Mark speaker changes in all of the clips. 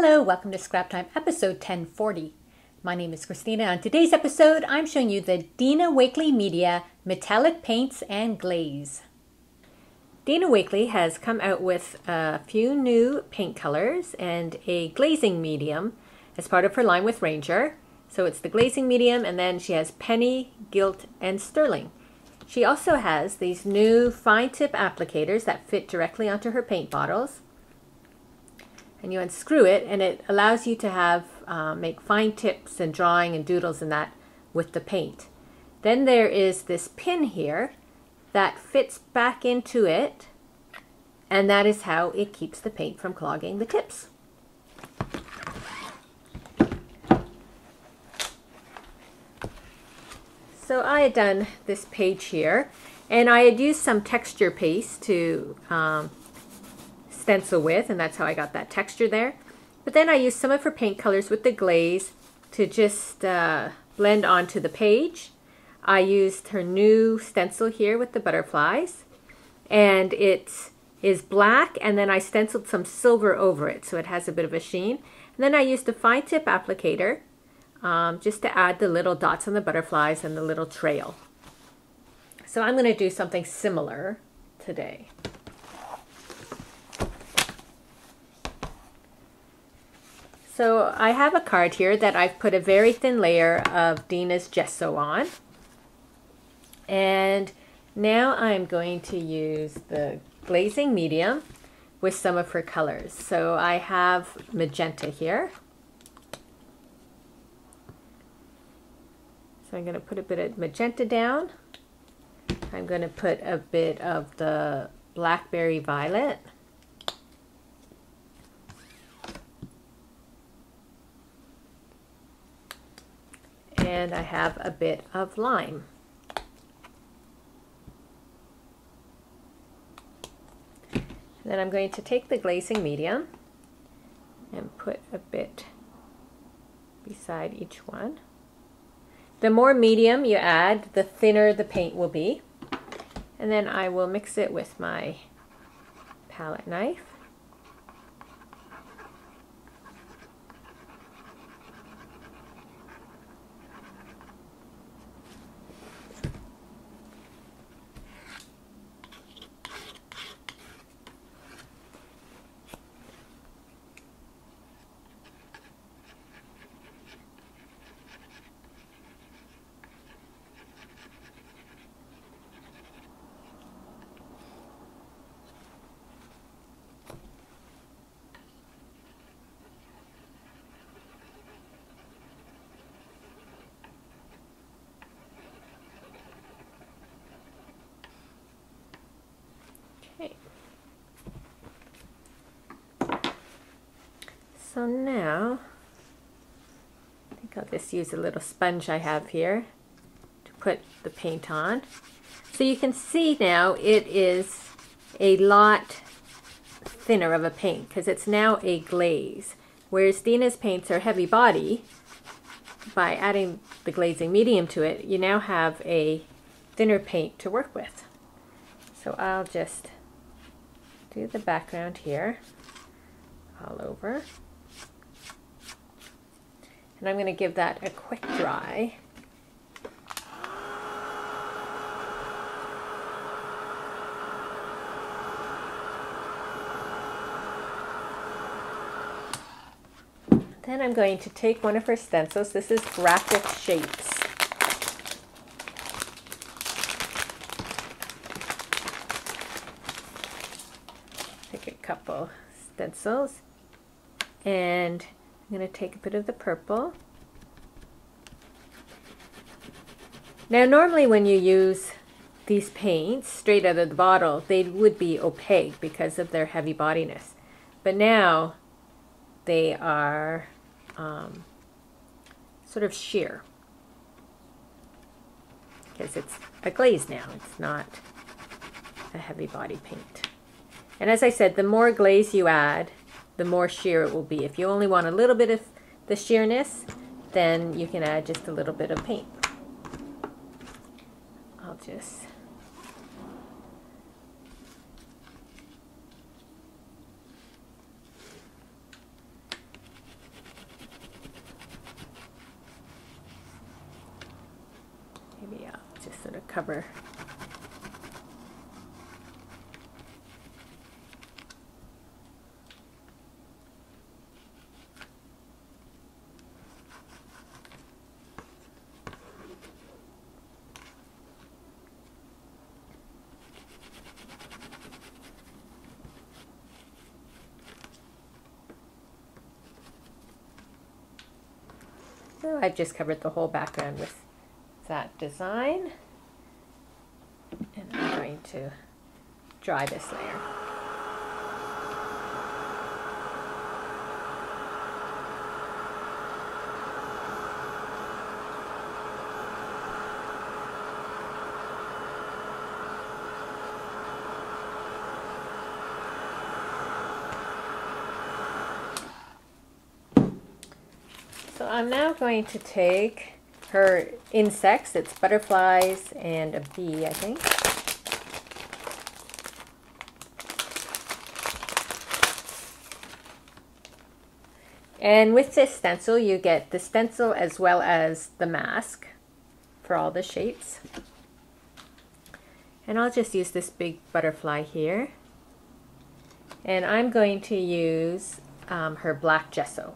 Speaker 1: Hello, welcome to Scrap Time, episode 1040. My name is Christine. On today's episode, I'm showing you the Dina Wakley Media Metallic Paints and Glaze. Dina Wakley has come out with a few new paint colors and a glazing medium as part of her line with Ranger. So it's the glazing medium, and then she has penny, gilt, and sterling. She also has these new fine tip applicators that fit directly onto her paint bottles and you unscrew it and it allows you to have uh, make fine tips and drawing and doodles and that with the paint. Then there is this pin here that fits back into it and that is how it keeps the paint from clogging the tips. So I had done this page here and I had used some texture paste to um, stencil with, and that's how I got that texture there. But then I used some of her paint colors with the glaze to just uh, blend onto the page. I used her new stencil here with the butterflies, and it is black, and then I stenciled some silver over it, so it has a bit of a sheen. And then I used a fine tip applicator um, just to add the little dots on the butterflies and the little trail. So I'm going to do something similar today. So I have a card here that I've put a very thin layer of Dina's gesso on. And now I'm going to use the glazing medium with some of her colors. So I have magenta here. So I'm going to put a bit of magenta down. I'm going to put a bit of the blackberry violet. And I have a bit of lime. Then I'm going to take the glazing medium and put a bit beside each one. The more medium you add, the thinner the paint will be. And then I will mix it with my palette knife. So now, I think I'll just use a little sponge I have here to put the paint on. So you can see now it is a lot thinner of a paint because it's now a glaze. Whereas Dina's paints are heavy body, by adding the glazing medium to it, you now have a thinner paint to work with. So I'll just do the background here all over. And I'm going to give that a quick dry. Then I'm going to take one of her stencils. This is Graphic Shapes. Take a couple stencils and I'm going to take a bit of the purple. Now normally when you use these paints straight out of the bottle, they would be opaque because of their heavy bodiness. But now they are um, sort of sheer because it's a glaze now. It's not a heavy body paint. And as I said, the more glaze you add, the more sheer it will be. If you only want a little bit of the sheerness, then you can add just a little bit of paint. I'll just maybe I'll just sort of cover So I've just covered the whole background with that design. And I'm going to dry this layer. I'm now going to take her insects, it's butterflies and a bee, I think. And with this stencil, you get the stencil as well as the mask for all the shapes. And I'll just use this big butterfly here. And I'm going to use um, her black gesso.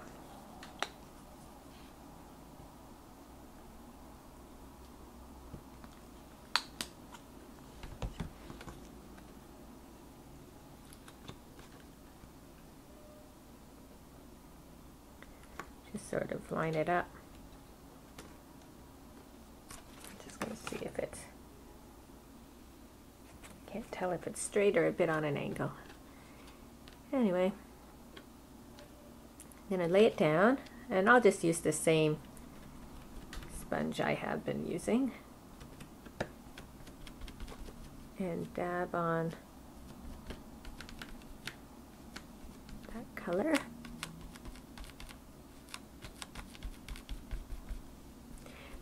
Speaker 1: Just sort of line it up. Just going to see if it's, can't tell if it's straight or a bit on an angle. Anyway, I'm going to lay it down and I'll just use the same sponge I have been using and dab on that color.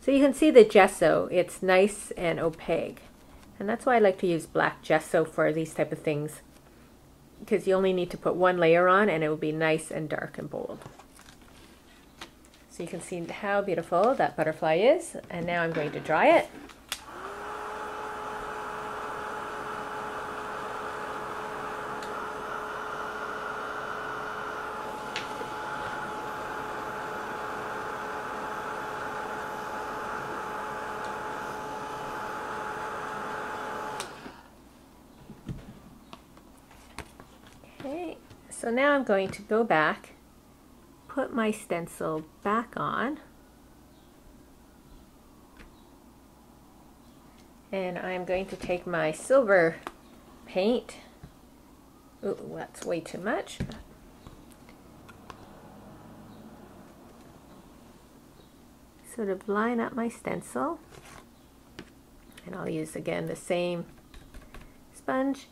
Speaker 1: So you can see the gesso, it's nice and opaque. And that's why I like to use black gesso for these type of things. Because you only need to put one layer on and it will be nice and dark and bold. So you can see how beautiful that butterfly is. And now I'm going to dry it. So now I'm going to go back, put my stencil back on, and I'm going to take my silver paint. Ooh, that's way too much. Sort of line up my stencil, and I'll use again the same sponge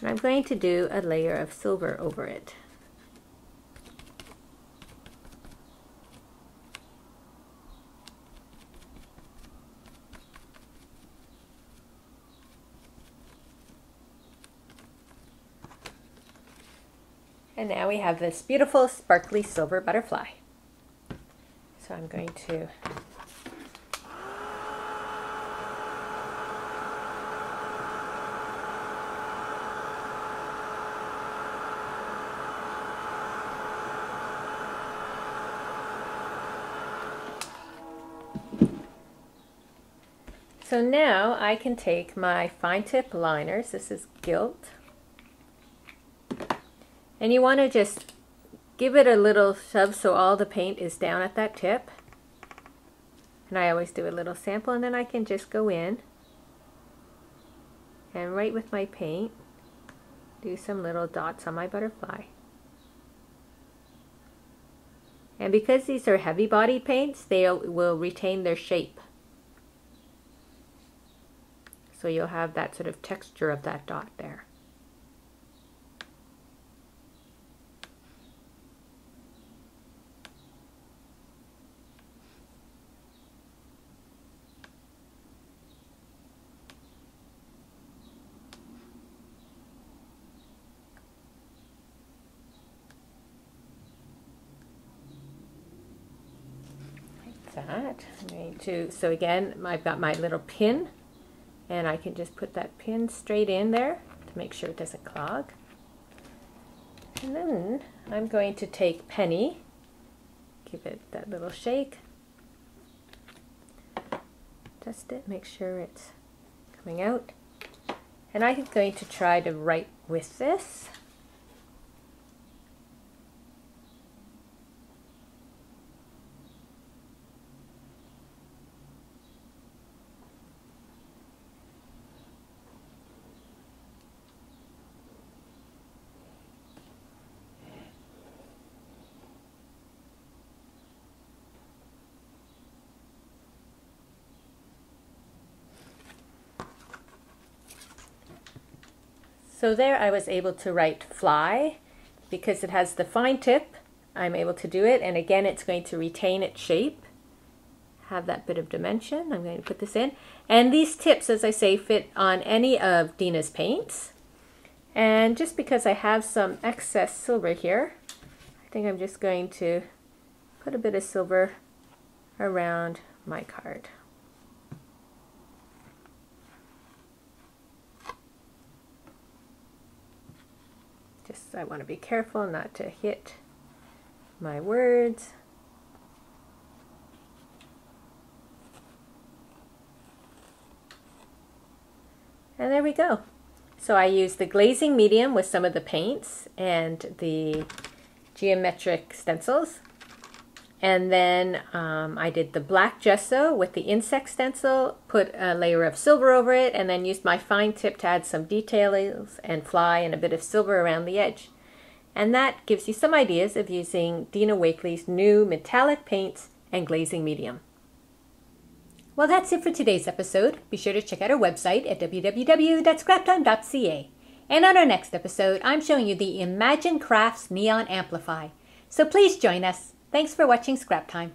Speaker 1: and I'm going to do a layer of silver over it. And now we have this beautiful sparkly silver butterfly. So I'm going to So now I can take my fine tip liners, this is gilt, and you want to just give it a little shove so all the paint is down at that tip. And I always do a little sample and then I can just go in and right with my paint do some little dots on my butterfly. And because these are heavy body paints, they will retain their shape. So you'll have that sort of texture of that dot there. That. To, so again, I've got my little pin And I can just put that pin straight in there to make sure it doesn't clog. And then I'm going to take Penny, give it that little shake, test it, make sure it's coming out. And I'm going to try to write with this. So there I was able to write fly because it has the fine tip. I'm able to do it and again it's going to retain its shape. Have that bit of dimension. I'm going to put this in. And these tips, as I say, fit on any of Dina's paints. And just because I have some excess silver here, I think I'm just going to put a bit of silver around my card. I want to be careful not to hit my words. And there we go. So I used the glazing medium with some of the paints and the geometric stencils. And then um, I did the black gesso with the insect stencil, put a layer of silver over it, and then used my fine tip to add some details and fly and a bit of silver around the edge. And that gives you some ideas of using Dina Wakley's new metallic paints and glazing medium. Well, that's it for today's episode. Be sure to check out our website at www.scraptime.ca. And on our next episode, I'm showing you the Imagine Crafts Neon Amplify. So please join us. Thanks for watching Scrap Time.